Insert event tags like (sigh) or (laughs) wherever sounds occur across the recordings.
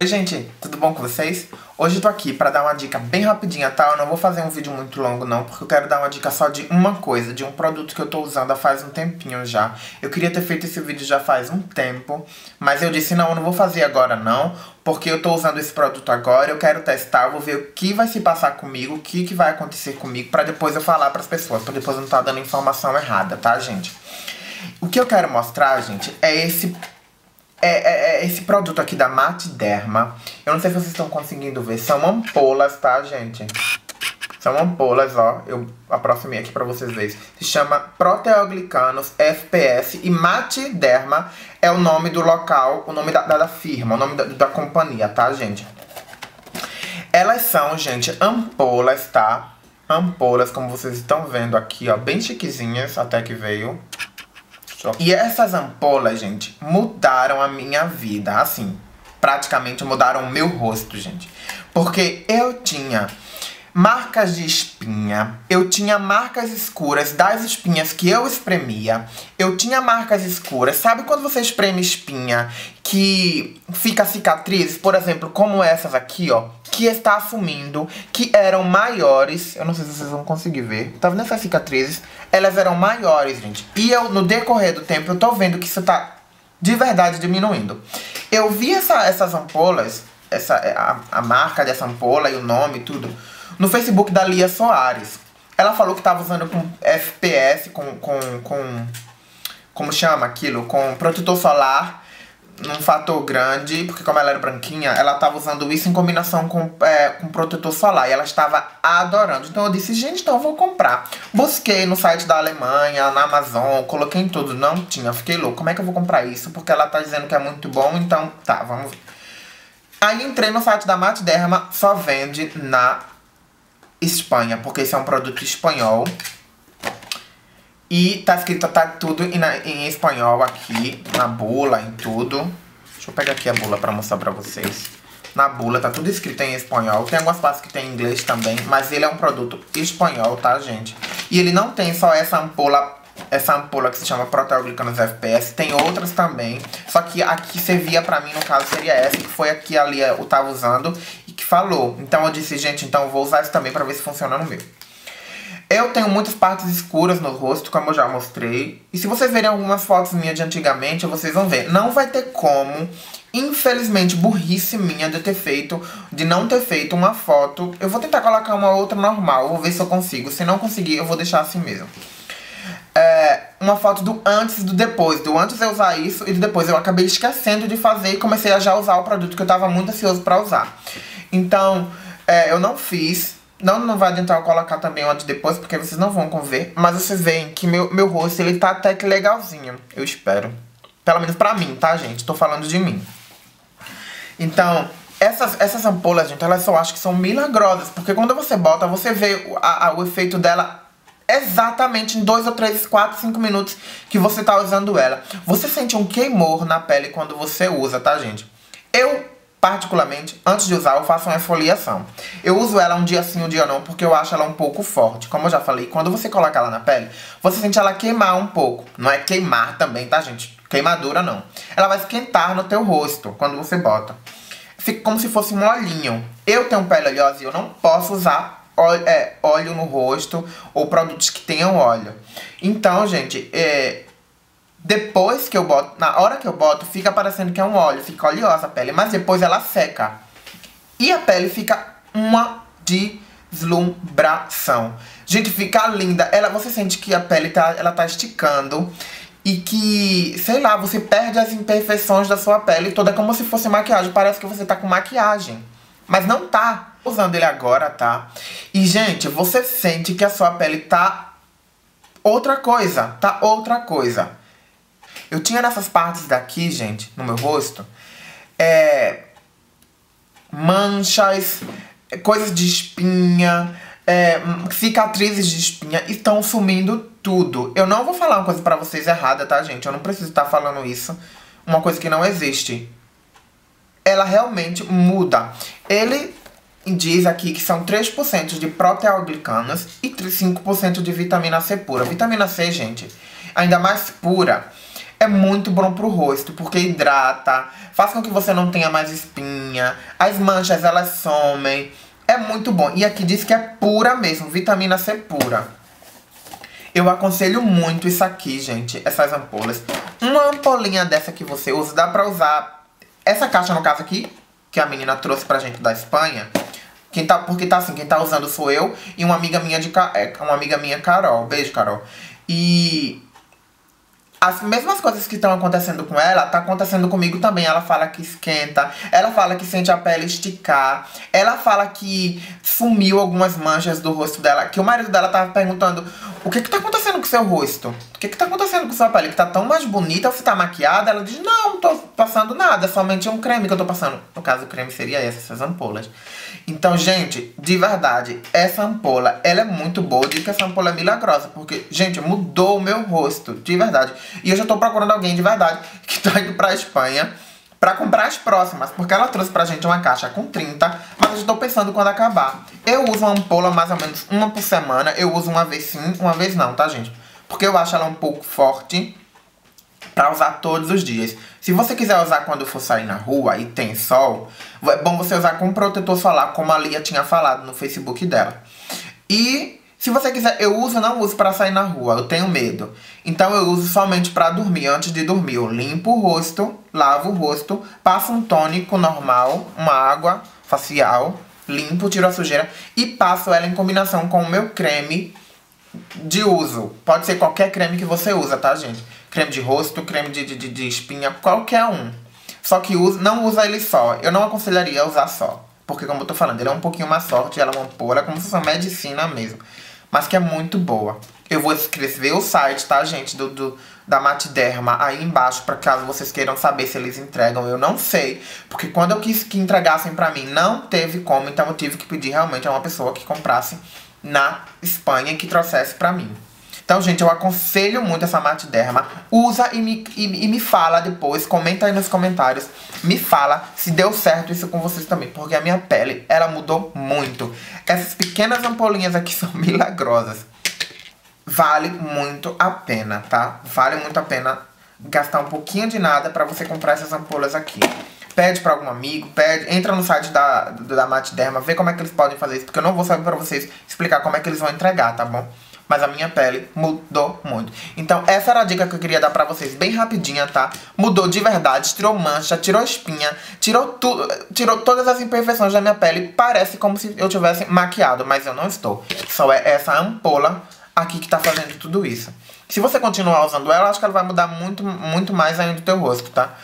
Oi gente, tudo bom com vocês? Hoje eu tô aqui pra dar uma dica bem rapidinha, tá? Eu não vou fazer um vídeo muito longo não, porque eu quero dar uma dica só de uma coisa, de um produto que eu tô usando há faz um tempinho já. Eu queria ter feito esse vídeo já faz um tempo, mas eu disse não, eu não vou fazer agora não, porque eu tô usando esse produto agora, eu quero testar, eu vou ver o que vai se passar comigo, o que, que vai acontecer comigo, pra depois eu falar pras pessoas, pra depois eu não estar tá dando informação errada, tá gente? O que eu quero mostrar, gente, é esse é, é, é, esse produto aqui da Mate Derma. Eu não sei se vocês estão conseguindo ver. São ampolas, tá, gente? São ampolas, ó. Eu aproximei aqui pra vocês verem. Se chama Proteoglicanos FPS. E Mate Derma é o nome do local, o nome da, da firma, o nome da, da companhia, tá, gente? Elas são, gente, ampolas, tá? Ampolas, como vocês estão vendo aqui, ó. Bem chiquezinhas, até que veio. E essas ampolas, gente, mudaram a minha vida, assim. Praticamente mudaram o meu rosto, gente. Porque eu tinha marcas de espinha, eu tinha marcas escuras das espinhas que eu espremia, eu tinha marcas escuras. Sabe quando você espreme espinha que fica cicatrizes, por exemplo, como essas aqui, ó, que está assumindo que eram maiores, eu não sei se vocês vão conseguir ver, tá vendo essas cicatrizes? Elas eram maiores, gente. E eu, no decorrer do tempo, eu tô vendo que isso tá de verdade diminuindo. Eu vi essa, essas ampolas, essa, a, a marca dessa ampola e o nome e tudo, no Facebook da Lia Soares. Ela falou que tava usando com FPS, com, com, com como chama aquilo? Com protetor solar num fator grande, porque como ela era branquinha, ela tava usando isso em combinação com, é, com protetor solar. E ela estava adorando. Então eu disse, gente, então eu vou comprar. Busquei no site da Alemanha, na Amazon, coloquei em tudo. Não tinha, fiquei louco. Como é que eu vou comprar isso? Porque ela tá dizendo que é muito bom, então tá, vamos ver. Aí entrei no site da Mate Derma, só vende na Espanha, porque esse é um produto espanhol. E tá escrito, tá tudo em, em espanhol aqui, na bula, em tudo. Deixa eu pegar aqui a bula pra mostrar pra vocês. Na bula tá tudo escrito em espanhol. Tem algumas partes que tem em inglês também, mas ele é um produto espanhol, tá, gente? E ele não tem só essa ampola essa ampola que se chama Proteoglicanos FPS, tem outras também, só que a que servia pra mim, no caso, seria essa, que foi a que ali eu tava usando que falou. Então eu disse, gente, então vou usar isso também pra ver se funciona no meu. Eu tenho muitas partes escuras no rosto, como eu já mostrei. E se vocês verem algumas fotos minhas de antigamente, vocês vão ver. Não vai ter como, infelizmente, burrice minha de ter feito, de não ter feito uma foto. Eu vou tentar colocar uma outra normal, vou ver se eu consigo. Se não conseguir, eu vou deixar assim mesmo. É, uma foto do antes e do depois. Do antes eu usar isso e do depois. Eu acabei esquecendo de fazer e comecei a já usar o produto que eu tava muito ansioso pra usar. Então, é, eu não fiz não, não vai adiantar eu colocar também antes depois, porque vocês não vão ver. Mas vocês veem que meu, meu rosto, ele tá até que legalzinho. Eu espero. Pelo menos pra mim, tá, gente? Tô falando de mim. Então, essas, essas ampolas, gente, elas só acho que são milagrosas. Porque quando você bota, você vê a, a, o efeito dela exatamente em 2 ou 3, 4, 5 minutos que você tá usando ela. Você sente um queimor na pele quando você usa, tá, gente? Eu Particularmente, antes de usar, eu faço uma esfoliação. Eu uso ela um dia sim, um dia não, porque eu acho ela um pouco forte. Como eu já falei, quando você coloca ela na pele, você sente ela queimar um pouco. Não é queimar também, tá, gente? Queimadura, não. Ela vai esquentar no teu rosto quando você bota. Fica como se fosse um olhinho. Eu tenho pele oleosa e eu não posso usar óleo, é, óleo no rosto ou produtos que tenham óleo. Então, gente, é, depois que eu boto, na hora que eu boto, fica parecendo que é um óleo, fica oleosa a pele, mas depois ela seca. E a pele fica uma deslumbração. Gente, fica linda. Ela, você sente que a pele tá, ela tá esticando e que, sei lá, você perde as imperfeições da sua pele toda como se fosse maquiagem. Parece que você tá com maquiagem. Mas não tá. Usando ele agora, tá? E, gente, você sente que a sua pele tá outra coisa. Tá outra coisa. Eu tinha nessas partes daqui, gente, no meu rosto, é, manchas, coisas de espinha, é, cicatrizes de espinha, estão sumindo tudo. Eu não vou falar uma coisa pra vocês errada, tá, gente? Eu não preciso estar falando isso. Uma coisa que não existe. Ela realmente muda. Ele diz aqui que são 3% de proteoglicanos e 5% de vitamina C pura. Vitamina C, gente, ainda mais pura, é muito bom pro rosto, porque hidrata, faz com que você não tenha mais espinha, as manchas elas somem, é muito bom. E aqui diz que é pura mesmo, vitamina C pura. Eu aconselho muito isso aqui, gente, essas ampolas. Uma ampolinha dessa que você usa, dá pra usar essa caixa, no caso aqui, que a menina trouxe pra gente da Espanha. Quem tá, porque tá assim, quem tá usando sou eu e uma amiga minha de é, uma amiga minha, Carol. Beijo, Carol. E as mesmas coisas que estão acontecendo com ela, tá acontecendo comigo também. Ela fala que esquenta, ela fala que sente a pele esticar, ela fala que sumiu algumas manchas do rosto dela, que o marido dela tava perguntando o que que tá acontecendo com seu rosto? O que que tá acontecendo com sua pele? Que tá tão mais bonita, você tá maquiada? Ela diz, não, não tô passando nada, é somente um creme que eu tô passando. No caso, o creme seria esse, essas ampolas. Então, gente, de verdade, essa ampola, ela é muito boa. Digo que essa ampola é milagrosa, porque, gente, mudou o meu rosto, de verdade. E eu já tô procurando alguém de verdade que tá indo pra Espanha pra comprar as próximas, porque ela trouxe pra gente uma caixa com 30, mas eu estou pensando quando acabar. Eu uso uma ampola mais ou menos uma por semana, eu uso uma vez sim, uma vez não, tá, gente? Porque eu acho ela um pouco forte para usar todos os dias. Se você quiser usar quando for sair na rua e tem sol, é bom você usar com protetor solar, como a Lia tinha falado no Facebook dela. E se você quiser, eu uso, não uso para sair na rua, eu tenho medo. Então eu uso somente para dormir. Antes de dormir, eu limpo o rosto, lavo o rosto, passo um tônico normal, uma água facial, limpo, tiro a sujeira e passo ela em combinação com o meu creme de uso. Pode ser qualquer creme que você usa, tá, gente? Creme de rosto, creme de, de, de espinha, qualquer um. Só que usa, não usa ele só. Eu não aconselharia usar só. Porque, como eu tô falando, ele é um pouquinho mais forte, ela é uma ampola, como se fosse uma medicina mesmo. Mas que é muito boa. Eu vou escrever o site, tá, gente, do, do da Matiderma aí embaixo, para caso vocês queiram saber se eles entregam. Eu não sei, porque quando eu quis que entregassem pra mim, não teve como, então eu tive que pedir realmente a uma pessoa que comprasse na Espanha que trouxesse pra mim. Então, gente, eu aconselho muito essa Mate Derma. Usa e me, e, e, me fala depois, comenta aí nos comentários. Me fala se deu certo isso com vocês também, porque a minha pele, ela mudou muito. Essas pequenas ampolinhas aqui (laughs) são milagrosas. Vale muito a pena, tá? Vale muito a pena gastar um pouquinho de nada pra você comprar essas ampolas aqui pede para algum amigo, pede, entra no site da, da Mate Derma, vê como é que eles podem fazer isso, porque eu não vou saber para vocês explicar como é que eles vão entregar, tá bom? Mas a minha pele mudou muito. Então essa era a dica que eu queria dar pra vocês, bem rapidinha, tá? Mudou de verdade, tirou mancha, tirou espinha, tirou tudo, tirou todas as imperfeições da minha pele. Parece como se eu tivesse maquiado, mas eu não estou. Só é essa ampola aqui que tá fazendo tudo isso. Se você continuar usando ela, acho que ela vai mudar muito, muito mais ainda o teu rosto, tá?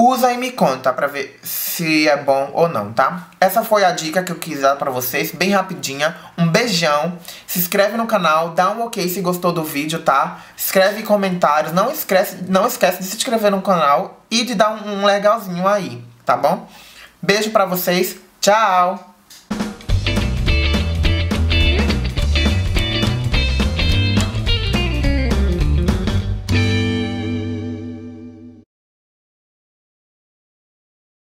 Usa e me conta pra ver se é bom ou não, tá? Essa foi a dica que eu quis dar pra vocês, bem rapidinha. Um beijão. Se inscreve no canal, dá um ok se gostou do vídeo, tá? Escreve comentários. Não esquece, não esquece de se inscrever no canal e de dar um, legalzinho aí, tá bom? Beijo pra vocês. Tchau!